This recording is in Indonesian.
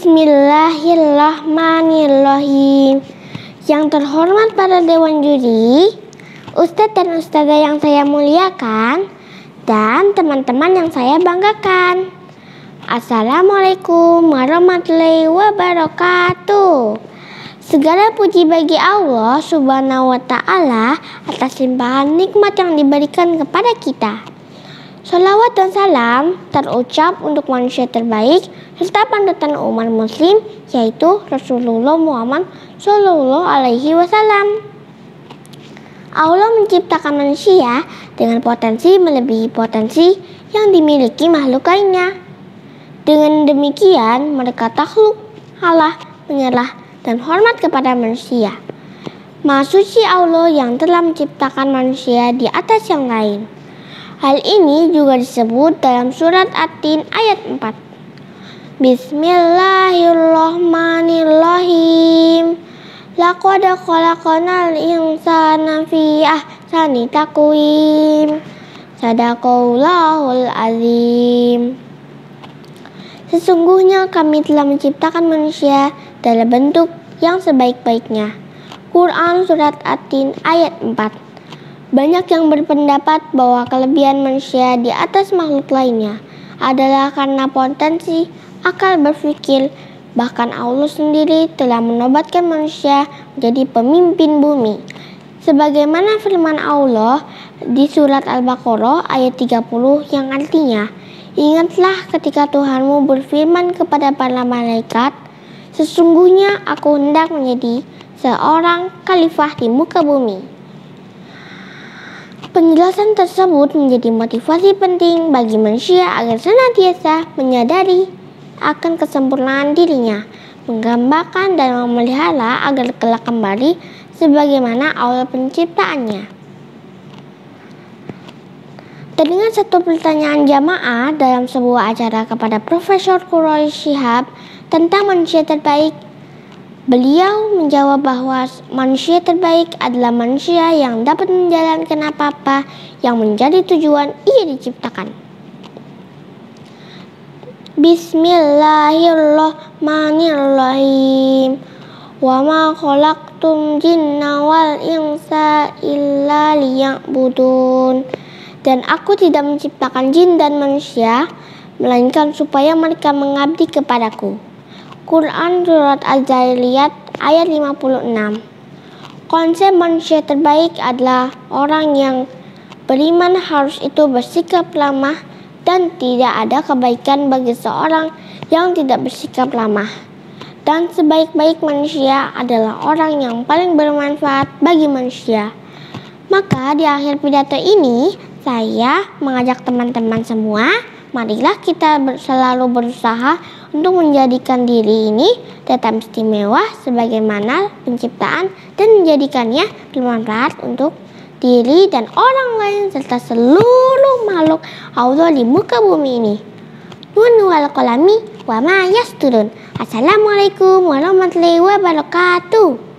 Bismillahirrahmanirrahim. Yang terhormat para dewan juri, Ustadz dan Ustazah yang saya muliakan, dan teman-teman yang saya banggakan. Assalamualaikum warahmatullahi wabarakatuh. Segala puji bagi Allah Subhanahu wa Ta'ala atas limpahan nikmat yang diberikan kepada kita. Salawat dan salam terucap untuk manusia terbaik serta panutan umat muslim yaitu Rasulullah Muhammad Shallallahu Alaihi Wasallam. Allah menciptakan manusia dengan potensi melebihi potensi yang dimiliki makhluk lainnya. Dengan demikian, mereka takluk, halah, menyerah, dan hormat kepada manusia. Maha suci Allah yang telah menciptakan manusia di atas yang lain. Hal ini juga disebut dalam surat At-Tin ayat 4. Bismillahirrahmanirrahim. Laqad khalaqnal insana fi ahsani taqwim. Sadaqallahul azim. Sesungguhnya kami telah menciptakan manusia dalam bentuk yang sebaik-baiknya. Quran Surat At-Tin ayat 4 banyak yang berpendapat bahwa kelebihan manusia di atas makhluk lainnya adalah karena potensi akal berpikir, bahkan Allah sendiri telah menobatkan manusia menjadi pemimpin bumi. Sebagaimana firman Allah di surat Al-Baqarah ayat 30 yang artinya, Ingatlah ketika Tuhanmu berfirman kepada para malaikat, Sesungguhnya aku hendak menjadi seorang khalifah di muka bumi. Penjelasan tersebut menjadi motivasi penting bagi manusia agar senantiasa menyadari akan kesempurnaan dirinya, menggambarkan dan memelihara agar kelak kembali sebagaimana awal penciptaannya. Terdengar satu pertanyaan jamaah dalam sebuah acara kepada Profesor Quraish Shihab tentang manusia terbaik Beliau menjawab bahwa manusia terbaik adalah manusia yang dapat menjalankan apa-apa yang menjadi tujuan ia diciptakan. Bismillahirrahmanirrahim. Wa ma khalaqtum jinna wal insa illa liya'budun. Dan aku tidak menciptakan jin dan manusia melainkan supaya mereka mengabdi kepadaku. Quran Surat Az-Zariyat ayat 56 Konsep manusia terbaik adalah orang yang beriman harus itu bersikap lemah dan tidak ada kebaikan bagi seorang yang tidak bersikap lemah. Dan sebaik-baik manusia adalah orang yang paling bermanfaat bagi manusia. Maka di akhir pidato ini saya mengajak teman-teman semua marilah kita selalu berusaha untuk menjadikan diri ini tetap istimewa sebagaimana penciptaan dan menjadikannya bermanfaat untuk diri dan orang lain serta seluruh makhluk Allah di muka bumi ini. Nun wal qalami wa ma yasturun. Assalamualaikum warahmatullahi wabarakatuh.